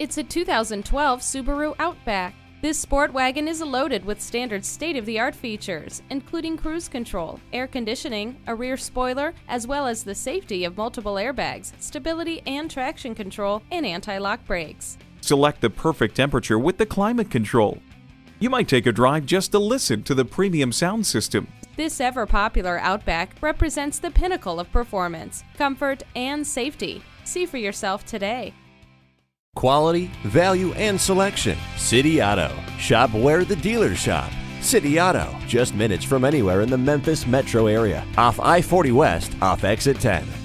It's a 2012 Subaru Outback. This sport wagon is loaded with standard state of the art features, including cruise control, air conditioning, a rear spoiler, as well as the safety of multiple airbags, stability and traction control, and anti lock brakes. Select the perfect temperature with the climate control. You might take a drive just to listen to the premium sound system. This ever popular Outback represents the pinnacle of performance, comfort, and safety. See for yourself today. Quality, value, and selection. City Auto. Shop where the dealers shop. City Auto, just minutes from anywhere in the Memphis metro area. Off I 40 West, off exit 10.